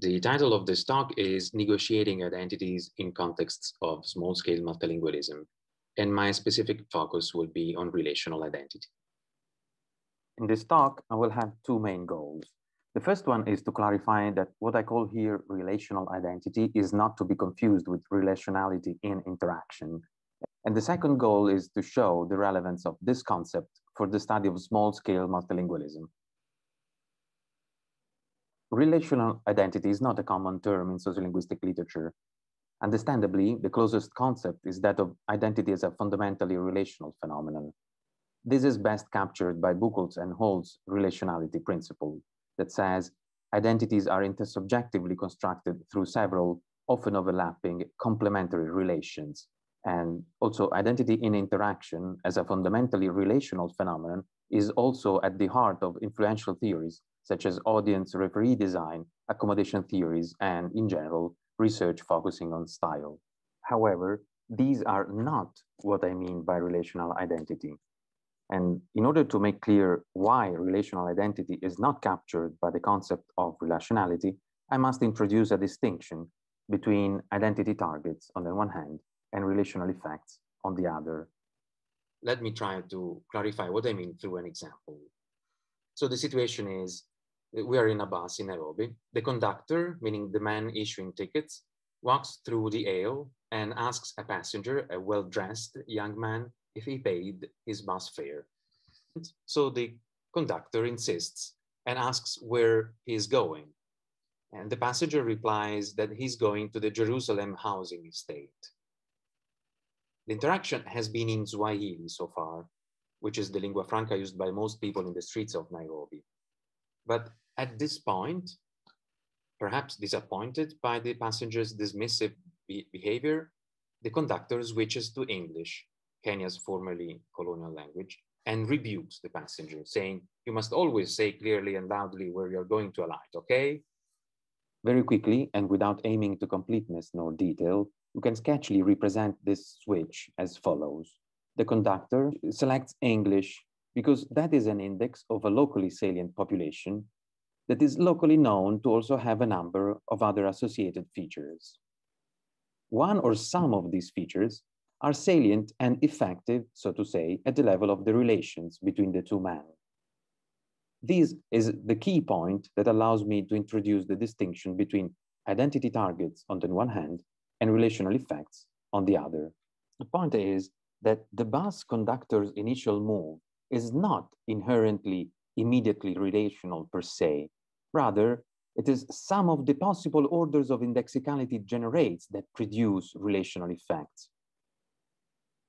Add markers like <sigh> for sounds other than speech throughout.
The title of this talk is Negotiating Identities in Contexts of Small-Scale Multilingualism, and my specific focus will be on relational identity. In this talk, I will have two main goals. The first one is to clarify that what I call here relational identity is not to be confused with relationality in interaction. And the second goal is to show the relevance of this concept for the study of small-scale multilingualism. Relational identity is not a common term in sociolinguistic literature. Understandably, the closest concept is that of identity as a fundamentally relational phenomenon. This is best captured by Bucholtz and Hall's relationality principle that says identities are intersubjectively constructed through several, often overlapping, complementary relations. And also identity in interaction as a fundamentally relational phenomenon is also at the heart of influential theories such as audience referee design, accommodation theories, and in general, research focusing on style. However, these are not what I mean by relational identity. And in order to make clear why relational identity is not captured by the concept of relationality, I must introduce a distinction between identity targets on the one hand and relational effects on the other. Let me try to clarify what I mean through an example. So the situation is we are in a bus in Nairobi. The conductor, meaning the man issuing tickets, walks through the aisle and asks a passenger, a well-dressed young man, if he paid his bus fare. So the conductor insists and asks where he is going. And the passenger replies that he's going to the Jerusalem housing estate. The interaction has been in Swahili so far, which is the lingua franca used by most people in the streets of Nairobi. But at this point, perhaps disappointed by the passenger's dismissive be behavior, the conductor switches to English, Kenya's formerly colonial language, and rebukes the passenger, saying, You must always say clearly and loudly where you're going to alight, okay? Very quickly, and without aiming to completeness nor detail, we can sketchily represent this switch as follows. The conductor selects English because that is an index of a locally salient population that is locally known to also have a number of other associated features. One or some of these features are salient and effective, so to say, at the level of the relations between the two men. This is the key point that allows me to introduce the distinction between identity targets on the one hand and relational effects on the other. The point is that the bus conductor's initial move is not inherently immediately relational per se. Rather, it is some of the possible orders of indexicality it generates that produce relational effects.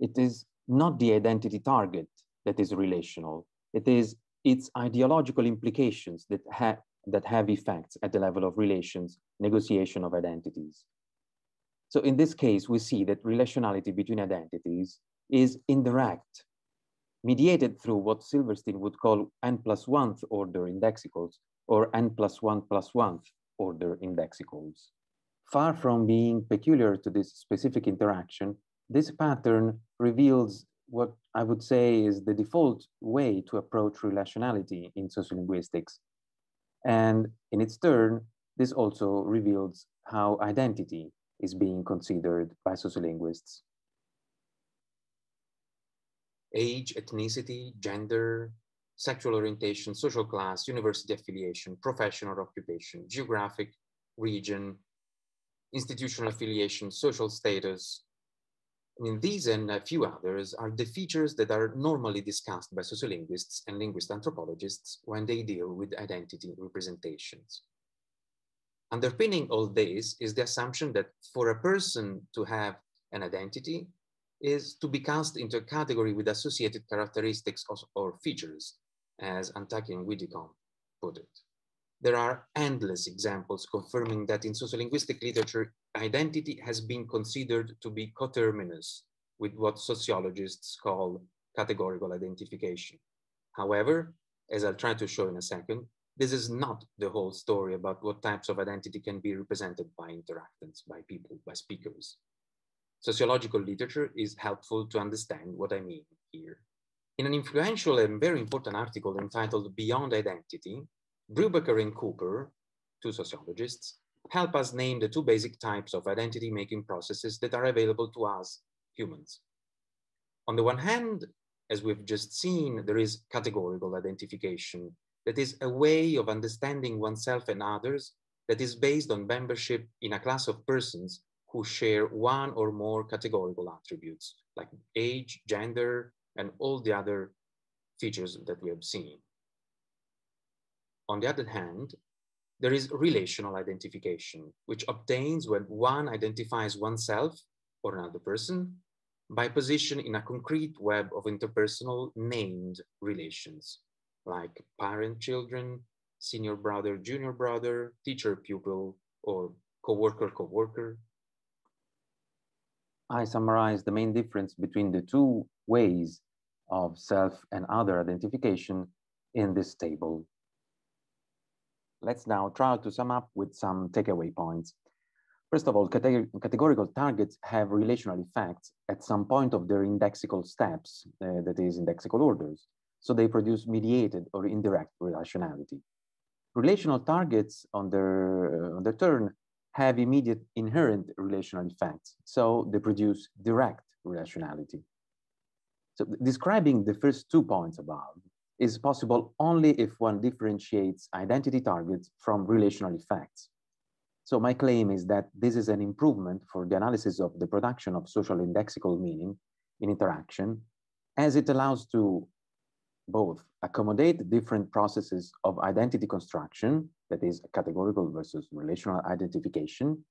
It is not the identity target that is relational. It is its ideological implications that, ha that have effects at the level of relations, negotiation of identities. So in this case, we see that relationality between identities is indirect, mediated through what Silverstein would call n plus one order indexicals or n plus one plus one order indexicals. Far from being peculiar to this specific interaction, this pattern reveals what I would say is the default way to approach relationality in sociolinguistics. And in its turn, this also reveals how identity is being considered by sociolinguists. Age, ethnicity, gender, sexual orientation, social class, university affiliation, professional occupation, geographic region, institutional affiliation, social status, I mean, these and a few others are the features that are normally discussed by sociolinguists and linguist anthropologists when they deal with identity representations. Underpinning all this is the assumption that for a person to have an identity is to be cast into a category with associated characteristics or features, as Antaki and put it. There are endless examples confirming that in sociolinguistic literature, identity has been considered to be coterminous with what sociologists call categorical identification. However, as I'll try to show in a second, this is not the whole story about what types of identity can be represented by interactants, by people, by speakers. Sociological literature is helpful to understand what I mean here. In an influential and very important article entitled Beyond Identity, Brubaker and Cooper, two sociologists, help us name the two basic types of identity making processes that are available to us humans. On the one hand, as we've just seen, there is categorical identification, that is a way of understanding oneself and others that is based on membership in a class of persons who share one or more categorical attributes like age, gender, and all the other features that we have seen. On the other hand, there is relational identification, which obtains when one identifies oneself or another person by position in a concrete web of interpersonal named relations, like parent-children, senior brother, junior brother, teacher-pupil, or co-worker-co-worker. I summarize the main difference between the two ways of self and other identification in this table. Let's now try to sum up with some takeaway points. First of all, categorical targets have relational effects at some point of their indexical steps, uh, that is indexical orders. So they produce mediated or indirect relationality. Relational targets on their, uh, on their turn have immediate inherent relational effects. So they produce direct relationality. So describing the first two points above is possible only if one differentiates identity targets from relational effects. So my claim is that this is an improvement for the analysis of the production of social indexical meaning in interaction, as it allows to both accommodate different processes of identity construction, that is categorical versus relational identification,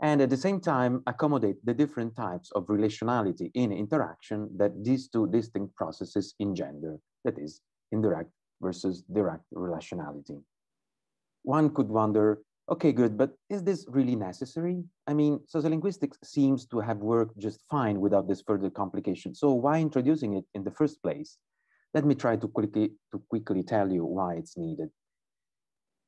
and at the same time accommodate the different types of relationality in interaction that these two distinct processes engender, that is indirect versus direct relationality. One could wonder, okay, good, but is this really necessary? I mean, sociolinguistics seems to have worked just fine without this further complication. So why introducing it in the first place? Let me try to quickly, to quickly tell you why it's needed.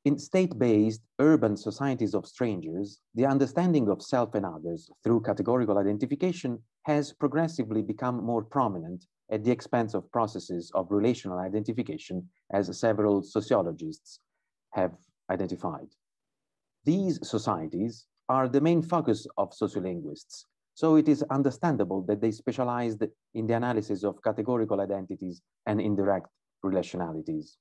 In state-based urban societies of strangers, the understanding of self and others through categorical identification has progressively become more prominent at the expense of processes of relational identification, as several sociologists have identified. These societies are the main focus of sociolinguists, so it is understandable that they specialized in the analysis of categorical identities and indirect relationalities.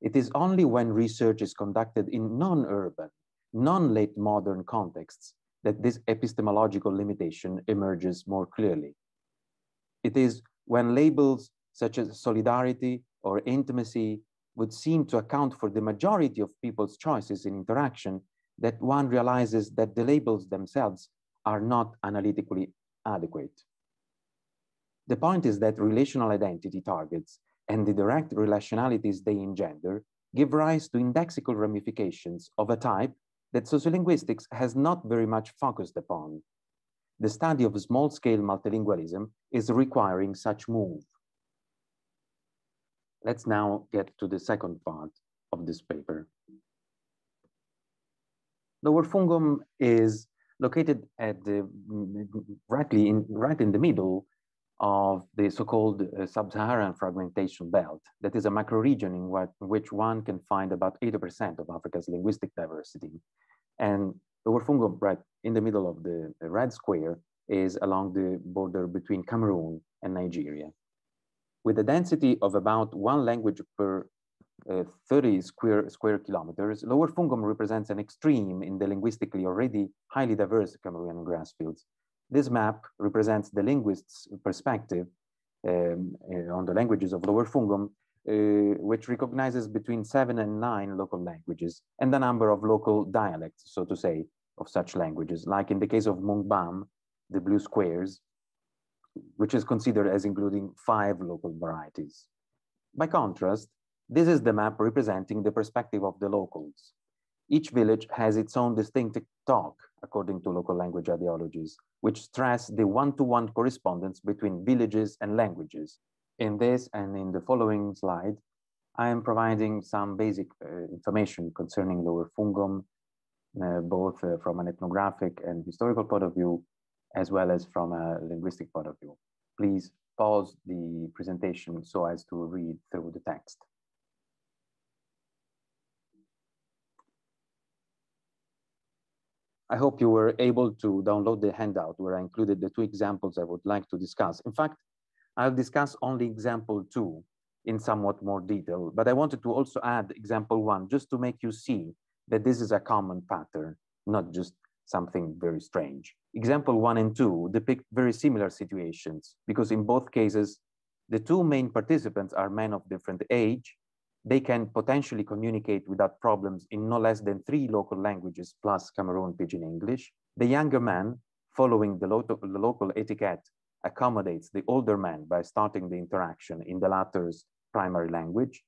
It is only when research is conducted in non-urban, non-late modern contexts that this epistemological limitation emerges more clearly. It is when labels such as solidarity or intimacy would seem to account for the majority of people's choices in interaction that one realizes that the labels themselves are not analytically adequate. The point is that relational identity targets and the direct relationalities they engender give rise to indexical ramifications of a type that sociolinguistics has not very much focused upon. The study of small-scale multilingualism is requiring such move. Let's now get to the second part of this paper. Lower Fungom is located at the mm, mm, mm, rightly in, right in the middle of the so-called uh, sub-Saharan fragmentation belt. That is a macro-region in, what, which one can find about 80% of Africa's linguistic diversity. And Fungom, right in the middle of the, the red square, is along the border between Cameroon and Nigeria. With a density of about one language per uh, 30 square, square kilometers, Lower Fungom represents an extreme in the linguistically already highly diverse Cameroonian grassfields. This map represents the linguist's perspective um, uh, on the languages of Lower Fungom, uh, which recognizes between seven and nine local languages and the number of local dialects, so to say, of such languages, like in the case of Mungbam, the blue squares, which is considered as including five local varieties. By contrast, this is the map representing the perspective of the locals. Each village has its own distinctive talk, according to local language ideologies, which stress the one-to-one -one correspondence between villages and languages. In this and in the following slide, I am providing some basic uh, information concerning Lower Fungom, uh, both uh, from an ethnographic and historical point of view, as well as from a linguistic point of view. Please pause the presentation so as to read through the text. I hope you were able to download the handout where I included the two examples I would like to discuss. In fact, I'll discuss only example two in somewhat more detail, but I wanted to also add example one just to make you see that this is a common pattern, not just something very strange. Example one and two depict very similar situations because in both cases, the two main participants are men of different age. They can potentially communicate without problems in no less than three local languages plus Cameroon Pidgin English. The younger man, following the, lo the local etiquette, accommodates the older man by starting the interaction in the latter's primary language.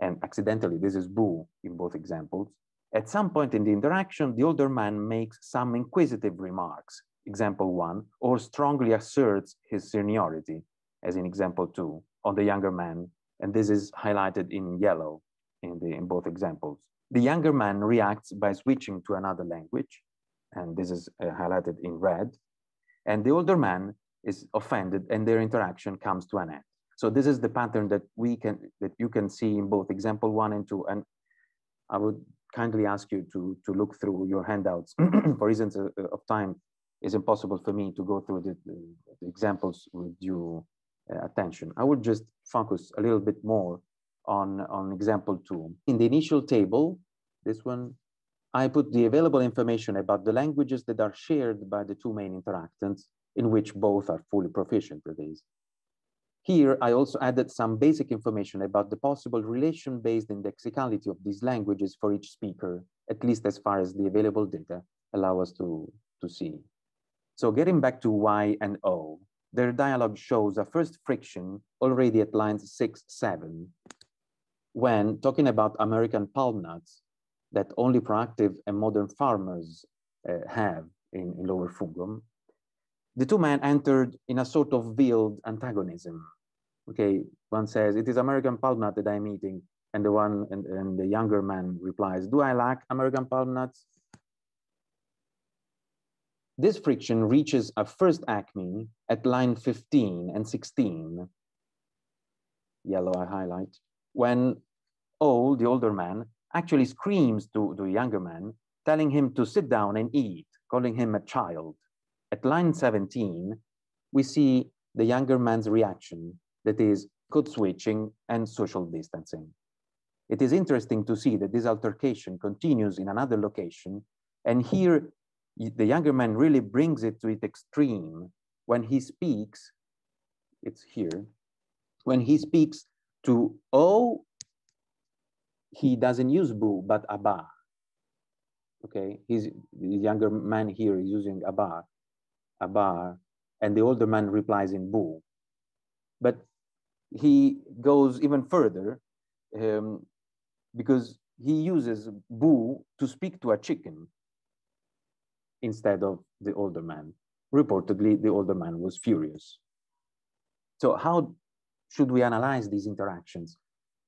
And accidentally, this is Boo in both examples. At some point in the interaction, the older man makes some inquisitive remarks, example one, or strongly asserts his seniority, as in example two, on the younger man, and this is highlighted in yellow in, the, in both examples. The younger man reacts by switching to another language, and this is uh, highlighted in red, and the older man is offended and their interaction comes to an end. So this is the pattern that we can, that you can see in both example one and two, and I would kindly ask you to, to look through your handouts. <clears throat> For reasons of, of time, it's impossible for me to go through the, the, examples with uh, Uh, attention. I would just focus a little bit more on, on example two. In the initial table, this one, I put the available information about the languages that are shared by the two main interactants in which both are fully proficient with these. Here, I also added some basic information about the possible relation-based indexicality of these languages for each speaker, at least as far as the available data allow us to, to see. So getting back to Y and O, their dialogue shows a first friction already at lines six, seven, when talking about American palm nuts that only proactive and modern farmers uh, have in, in Lower Fungom, the two men entered in a sort of veiled antagonism. Okay, one says, it is American palm nut that I'm eating. And the one, and, and the younger man replies, do I lack American palm nuts? This friction reaches a first acme at line 15 and 16, yellow I highlight, when O, the older man, actually screams to the younger man, telling him to sit down and eat, calling him a child. At line 17, we see the younger man's reaction, that is code switching and social distancing. It is interesting to see that this altercation continues in another location. And here, the younger man really brings it to its extreme when he speaks, it's here, when he speaks to O, he doesn't use Bu, but Abar. Okay, he's the younger man here is using Abar a bar, and the older man replies in Bu. But he goes even further um, because he uses Bu to speak to a chicken instead of the older man. Reportedly, the older man was furious. So how should we analyze these interactions?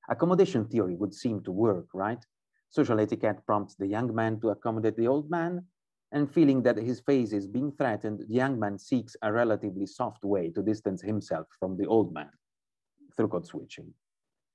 Accommodation theory would seem to work, right? Social etiquette prompts the young man to accommodate the old man, and feeling that his face is being threatened, the young man seeks a relatively soft way to distance himself from the old man through code switching.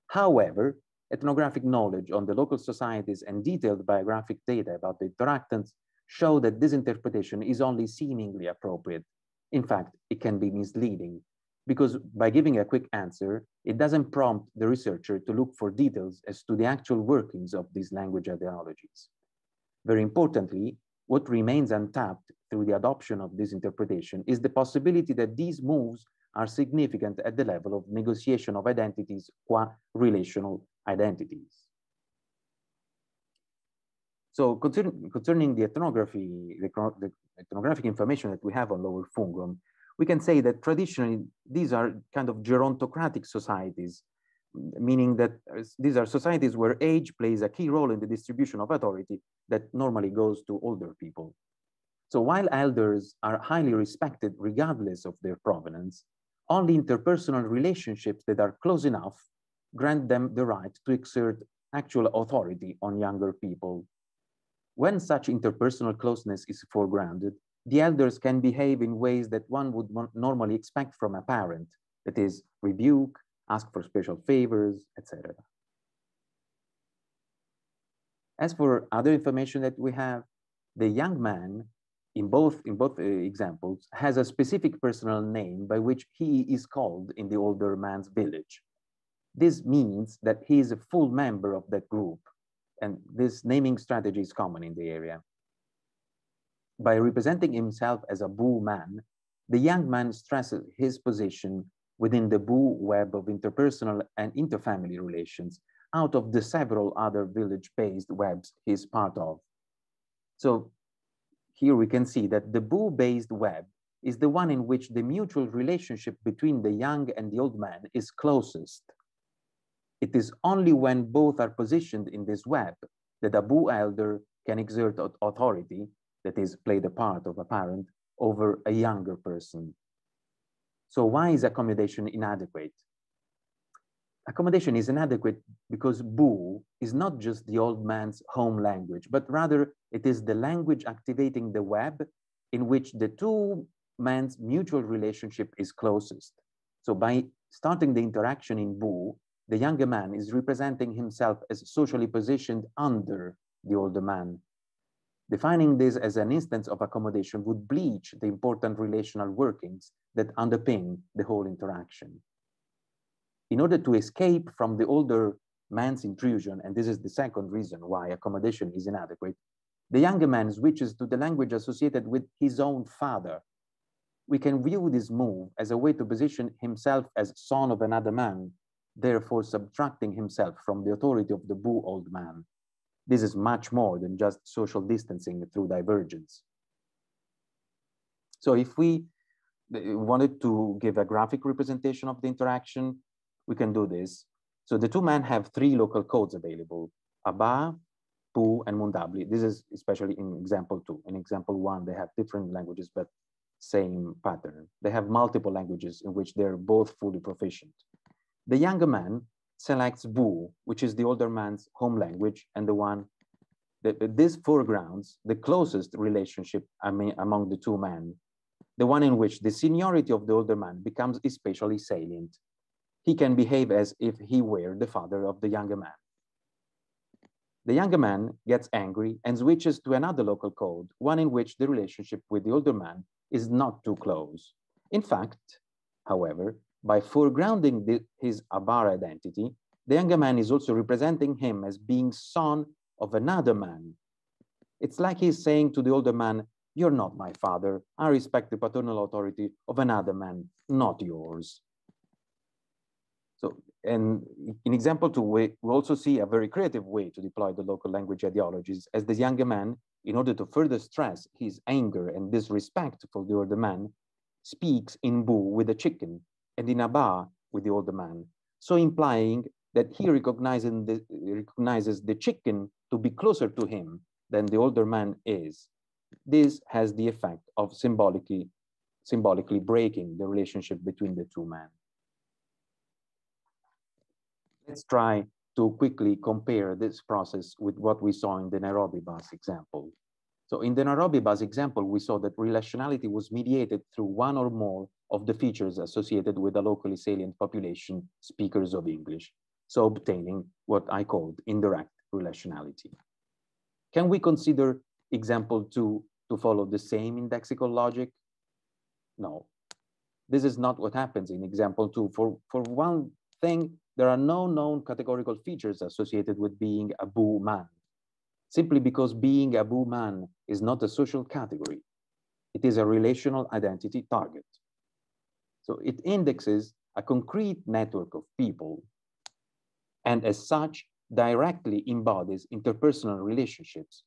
However, ethnographic knowledge on the local societies and detailed biographic data about the interactants show that this interpretation is only seemingly appropriate. In fact, it can be misleading because by giving a quick answer, it doesn't prompt the researcher to look for details as to the actual workings of these language ideologies. Very importantly, what remains untapped through the adoption of this interpretation is the possibility that these moves are significant at the level of negotiation of identities qua relational identities. So concerning, concerning the ethnography, the, the, ethnographic information that we have on Lower Fungom, we can say that traditionally these are kind of gerontocratic societies meaning that uh, these are societies where age plays a key role in the distribution of authority that normally goes to older people. So while elders are highly respected regardless of their provenance, only interpersonal relationships that are close enough grant them the right to exert actual authority on younger people. When such interpersonal closeness is foregrounded, the elders can behave in ways that one would normally expect from a parent, that is, rebuke, ask for special favors, etc. As for other information that we have, the young man in both, in both uh, examples has a specific personal name by which he is called in the older man's village. This means that he is a full member of that group and this naming strategy is common in the area. By representing himself as a Boo man, the young man stresses his position within the Boo web of interpersonal and interfamily relations out of the several other village-based webs he's part of. So here we can see that the Boo-based web is the one in which the mutual relationship between the young and the old man is closest. It is only when both are positioned in this web that a Boo elder can exert authority, that is, play the part of a parent, over a younger person. So why is accommodation inadequate? Accommodation is inadequate because Bu is not just the old man's home language, but rather it is the language activating the web in which the two men's mutual relationship is closest. So by starting the interaction in Boo, the younger man is representing himself as socially positioned under the older man. Defining this as an instance of accommodation would bleach the important relational workings that underpin the whole interaction. In order to escape from the older man's intrusion, and this is the second reason why accommodation is inadequate, the younger man switches to the language associated with his own father. We can view this move as a way to position himself as son of another man therefore subtracting himself from the authority of the Boo old man. This is much more than just social distancing through divergence. So if we uh, wanted to give a graphic representation of the interaction, we can do this. So the two men have three local codes available, Abar, Boo, and Mundabli. This is especially in example two. In example one, they have different languages, but same pattern. They have multiple languages in which they're both fully proficient. The younger man selects Boo, which is the older man's home language and the one that this foregrounds the closest relationship among the two men, the one in which the seniority of the older man becomes especially salient. He can behave as if he were the father of the younger man. The younger man gets angry and switches to another local code, one in which the relationship with the older man is not too close. In fact, however, by foregrounding the, his Abar identity, the younger man is also representing him as being son of another man. It's like he's saying to the older man, you're not my father. I respect the paternal authority of another man, not yours. So, and in example two, we, we also see a very creative way to deploy the local language ideologies as the younger man, in order to further stress his anger and disrespect for the older man, speaks in Boo with a chicken and in Abar with the older man. So implying that he recognizes the, recognizes the chicken to be closer to him than the older man is. This has the effect of symbolically, symbolically breaking the relationship between the two men. Let's try to quickly compare this process with what we saw in the Nairobi bus example. So in the Nairobi bus example, we saw that relationality was mediated through one or more of the features associated with the locally salient population speakers of English, so obtaining what I called indirect relationality. Can we consider example two to follow the same indexical logic? No, this is not what happens in example two. For, for one thing, there are no known categorical features associated with being a boo man, simply because being a boo man is not a social category. It is a relational identity target. So it indexes a concrete network of people and as such directly embodies interpersonal relationships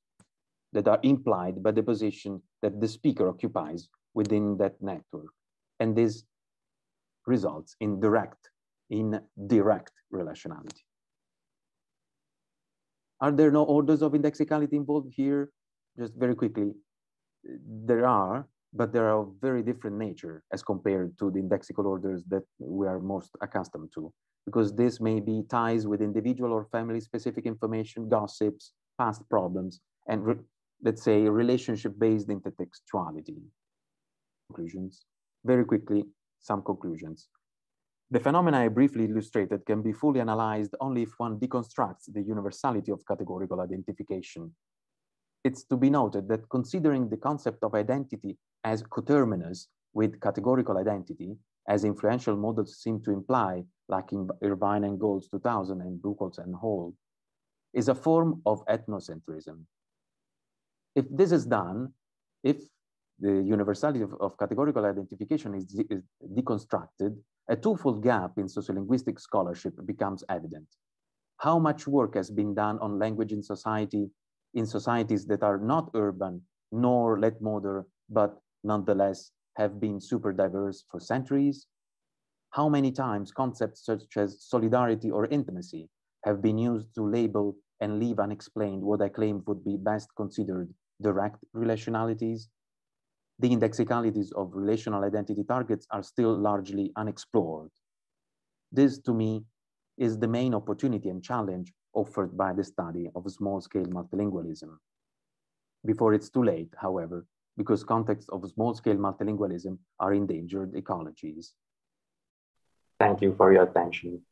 that are implied by the position that the speaker occupies within that network. And this results in direct, in direct relationality. Are there no orders of indexicality involved here? Just very quickly, there are, but they are of very different nature as compared to the indexical orders that we are most accustomed to, because this may be ties with individual or family specific information, gossips, past problems, and let's say relationship-based intertextuality. Conclusions. Very quickly, some conclusions. The phenomena I briefly illustrated can be fully analyzed only if one deconstructs the universality of categorical identification it's to be noted that considering the concept of identity as coterminous with categorical identity, as influential models seem to imply, like in Irvine and Gal's 2000 and Bucholtz and Hall, is a form of ethnocentrism. If this is done, if the universality of, of categorical identification is, de is deconstructed, a twofold gap in sociolinguistic scholarship becomes evident. How much work has been done on language in society, in societies that are not urban nor let modern, but nonetheless have been super diverse for centuries? How many times concepts such as solidarity or intimacy have been used to label and leave unexplained what I claim would be best considered direct relationalities? The indexicalities of relational identity targets are still largely unexplored. This, to me, is the main opportunity and challenge offered by the study of small-scale multilingualism. Before it's too late, however, because contexts of small-scale multilingualism are endangered ecologies. Thank you for your attention.